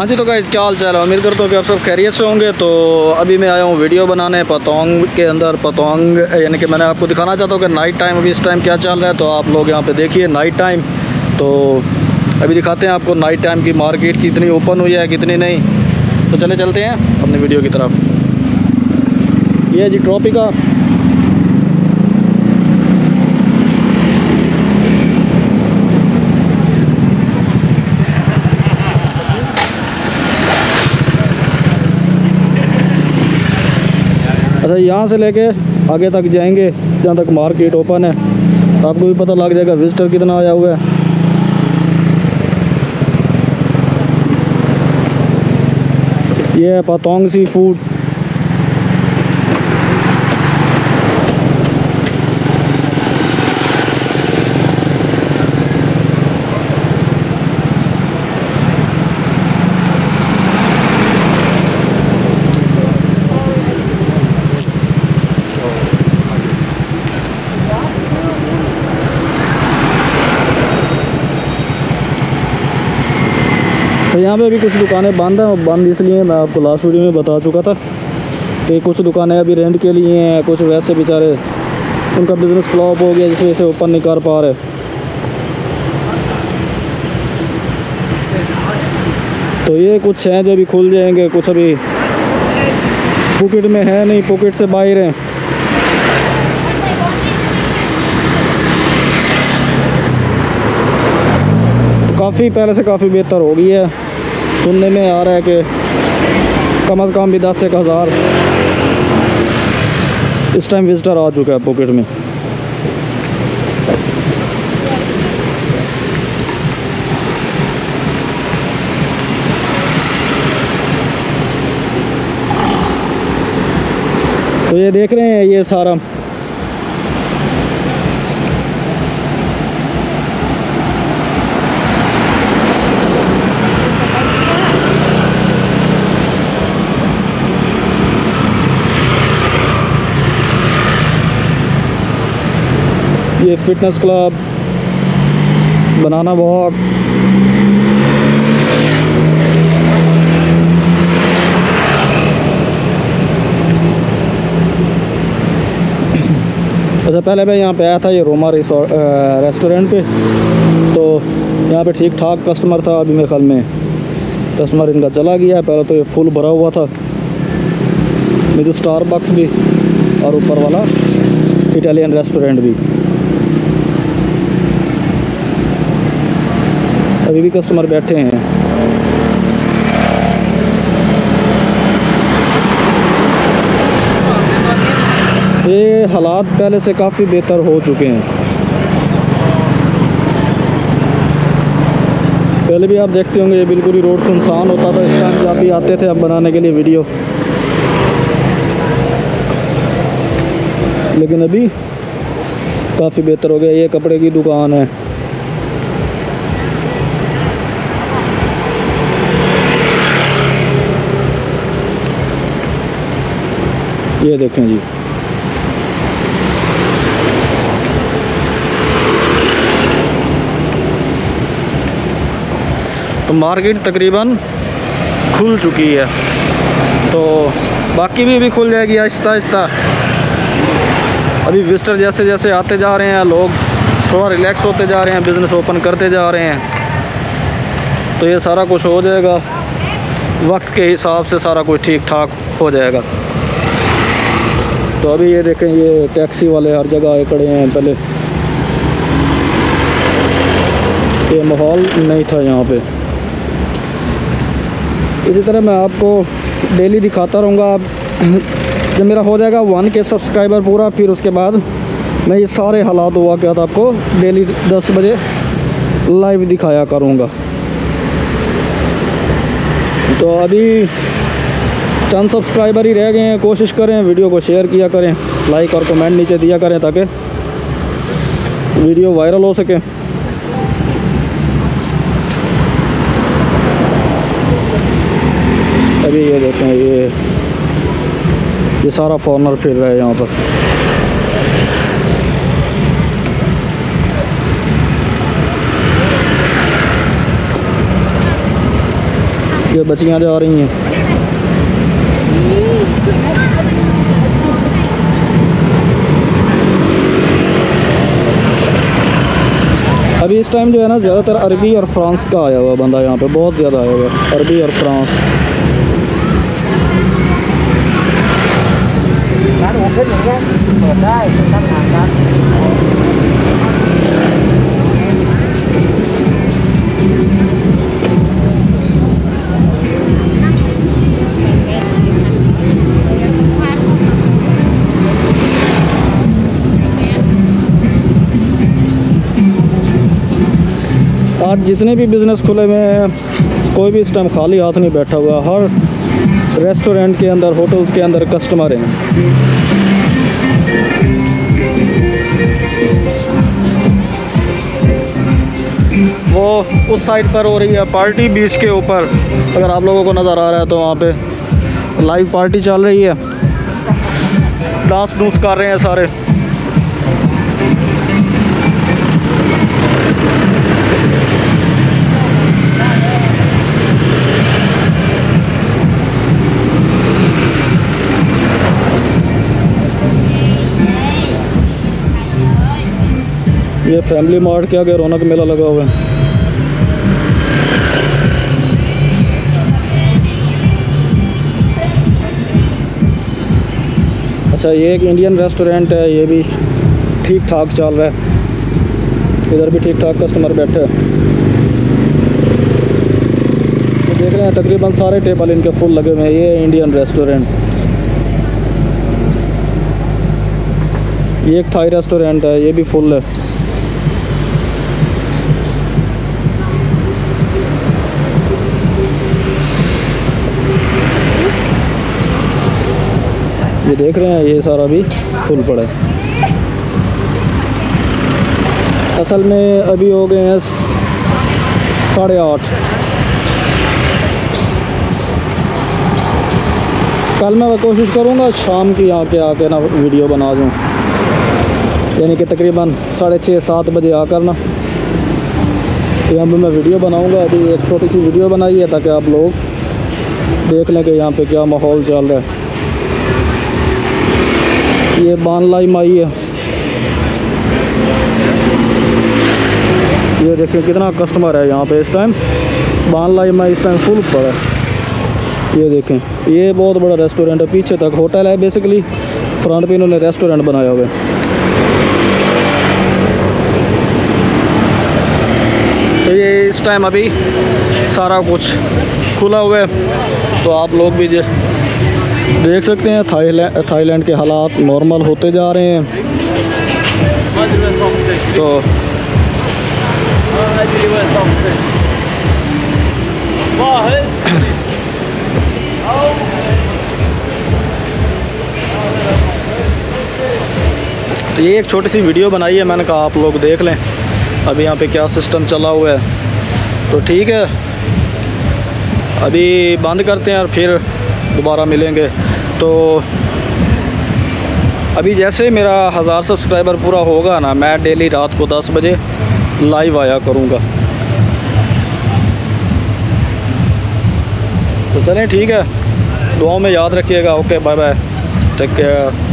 हाँ जी तो क्या क्या हाल चाल है? उम्मीद करता हूँ कि आप सब खैरियत से होंगे। तो अभी मैं आया हूँ वीडियो बनाने पतोंग के अंदर, पतोंग, यानी कि मैंने आपको दिखाना चाहता हूँ कि नाइट टाइम अभी इस टाइम क्या चल रहा है। तो आप लोग यहाँ पे देखिए नाइट टाइम तो अभी दिखाते हैं आपको नाइट टाइम की मार्केट कितनी ओपन हुई है, कितनी नहीं। तो चले चलते हैं अपने वीडियो की तरफ़। ये जी ट्रॉपिका अच्छा यहाँ से लेके आगे तक जाएँगे, जहाँ तक मार्केट ओपन है तो आपको भी पता लग जाएगा विजिटर कितना आया हुआ है। ये है पतोंग सी फ़ूड यहाँ पे अभी कुछ दुकानें बंद हैं बंद इसलिए मैं आपको लास्ट वीडियो में बता चुका था कि कुछ दुकानें अभी रेंट के लिए हैं, कुछ वैसे बेचारे उनका बिज़नेस फ्लॉप हो गया जिस वजह से ओपन नहीं कर पा रहे। तो ये कुछ हैं जो अभी खुल जाएँगे, कुछ अभी पॉकेट में है नहीं पॉकेट से बाहर हैं। काफ़ी पहले से काफ़ी बेहतर हो गई है। सुनने में आ रहा है कि कम अज़ कम भी दस एक हज़ार। इस टाइम विजिटर आ चुका है पॉकेट में। तो ये देख रहे हैं ये सारा। ये फिटनेस क्लब बनाना वॉक अच्छा पहले मैं यहाँ पे आया था, ये रोमा रेस्टोरेंट पे। तो यहाँ पे ठीक ठाक कस्टमर था अभी मेरे ख्याल में। कस्टमर इनका चला गया पहले तो ये फुल भरा हुआ था। मुझे स्टार बक्स भी और ऊपर वाला इटालियन रेस्टोरेंट भी। अभी भी कस्टमर बैठे हैं। ये हालात पहले से काफ़ी बेहतर हो चुके हैं। पहले भी आप देखते होंगे, ये बिल्कुल ही रोड सुनसान होता था। इस टाइम जब भी आते थे, अब बनाने के लिए वीडियो लेकिन अभी काफ़ी बेहतर हो गया। ये कपड़े की दुकान है। ये देखें जी। तो मार्केट तकरीबन खुल चुकी है। तो बाकी भी अभी खुल जाएगी, आहिस्ता आहिस्ता। अभी विजिटर जैसे जैसे आते जा रहे हैं, लोग थोड़ा रिलैक्स होते जा रहे हैं बिज़नेस ओपन करते जा रहे हैं। तो ये सारा कुछ हो जाएगा। वक्त के हिसाब से सारा कुछ ठीक ठाक हो जाएगा। तो अभी ये देखें, ये टैक्सी वाले हर जगह आए खड़े हैं पहले। ये माहौल नहीं था यहाँ पे। इसी तरह मैं आपको डेली दिखाता रहूँगा। आप जब मेरा हो जाएगा वन के सब्सक्राइबर पूरा, फिर उसके बाद मैं ये सारे हालात हुआ क्या था आपको डेली दस बजे लाइव दिखाया करूँगा। तो अभी चंद सब्सक्राइबर ही रह गए हैं। कोशिश करें, वीडियो को शेयर किया करें लाइक और कमेंट नीचे दिया करें ताकि वीडियो वायरल हो सके। अभी ये देखें, ये ये सारा फॉरनर फिर रहा है यहाँ पर। ये बच्चियाँ जा रही हैं। अभी इस टाइम जो है ना ज़्यादातर अरबी और फ्रांस का आया हुआ बंदा यहाँ पे बहुत ज़्यादा आया हुआ है अरबी और फ्रांस आज जितने भी बिज़नेस खुले हुए हैं, कोई भी इस टाइम खाली हाथ नहीं बैठा हुआ, हर रेस्टोरेंट के अंदर होटल्स के अंदर कस्टमर हैं। वो उस साइड पर हो रही है पार्टी बीच के ऊपर। अगर आप लोगों को नज़र आ रहा है तो वहाँ पे लाइव पार्टी चल रही है। डांस डूंस कर रहे हैं सारे। ये फैमिली मार्ट के आगे रौनक मेला लगा हुआ है। अच्छा ये एक इंडियन रेस्टोरेंट है, ये भी ठीक ठाक चल रहा है। इधर भी ठीक ठाक कस्टमर बैठे हैं। तो देख रहे हैं, तकरीबन सारे टेबल इनके फुल लगे हुए हैं। ये इंडियन रेस्टोरेंट ये एक थाई रेस्टोरेंट है, ये भी फुल है। ये देख रहे हैं, ये सारा भी फुल पड़ा है। असल में अभी हो गए हैं साढ़े आठ। कल मैं कोशिश करूँगा शाम की आके आके ना वीडियो बना दूँ। यानी कि तकरीबन साढ़े छः सात बजे आकर ना यहाँ पर मैं वीडियो बनाऊँगा, अभी एक छोटी सी वीडियो बनाई है ताकि आप लोग देख लें कि यहाँ पे क्या माहौल चल रहा है। ये बानलाई माई है। ये देखिए कितना कस्टमर है यहाँ पे इस टाइम बानलाई माई इस टाइम फुल पर है। ये देखें, ये बहुत बड़ा रेस्टोरेंट है। पीछे तक होटल है बेसिकली फ्रंट पे इन्होंने रेस्टोरेंट बनाया हुआ है। तो ये इस टाइम अभी सारा कुछ खुला हुआ है। तो आप लोग भी देख सकते हैं थाईलैंड थाईलैंड के हालात नॉर्मल होते जा रहे हैं। तो तो ये एक छोटी सी वीडियो बनाई है, मैंने कहा आप लोग देख लें, अभी यहाँ पे क्या सिस्टम चला हुआ है। तो ठीक है, अभी बंद करते हैं और फिर दोबारा मिलेंगे। तो अभी जैसे मेरा हज़ार सब्सक्राइबर पूरा होगा ना, मैं डेली रात को 10 बजे लाइव आया करूँगा। तो चलें, ठीक है। दुआओं में याद रखिएगा। Okay bye bye take care